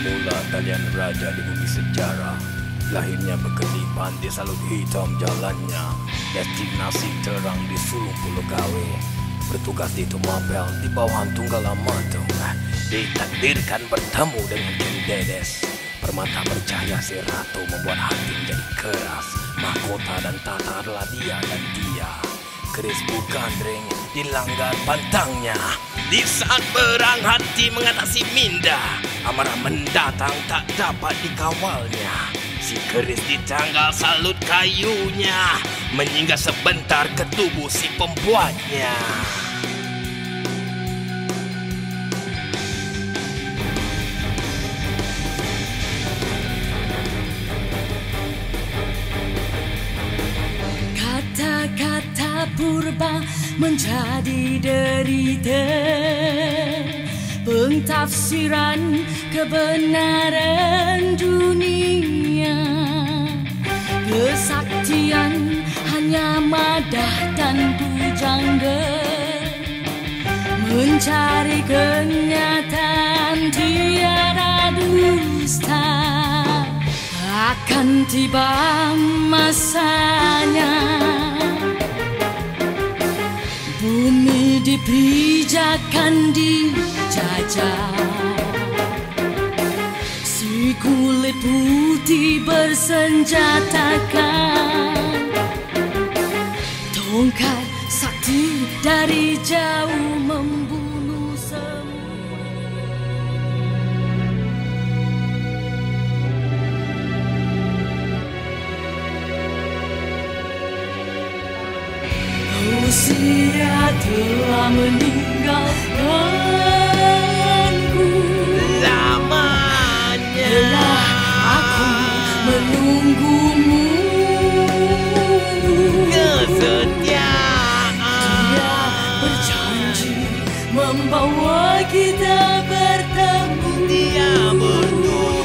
ada di bumi sejarah. Lahirnya berkelipan di salut hitam jalannya. Destinasi terang di sulung pulau gawe. Bertugas di Tumapel di bawah tunggal amatung. Ditakdirkan bertemu dengan King Dedes. Permata bercahaya si ratu membuat hati menjadi keras. Mahkota dan tata adalah dia dan dia. Keris bukan ring dilanggar pantangnya Di saat berang hati mengatasi minda Amarah mendatang tak dapat dikawalnya. Si keris ditanggal salut kayunya Menyinggah sebentar ke tubuh si pembuatnya purba menjadi derita. Pengtafsiran kebenaran dunia. Kesaktian hanya madah dan pujangga Mencari kenyataan tiada dusta. Akan tiba masanya dipijakan dijajah. Si kulit putih bersenjatakan Tongkat sakti dari jauh membunuh semua. Usia telah meninggal meninggalkanku Lamanya aku menunggumu. Kesetiaan. Dia berjanji membawa kita bertemu. Dia bertemu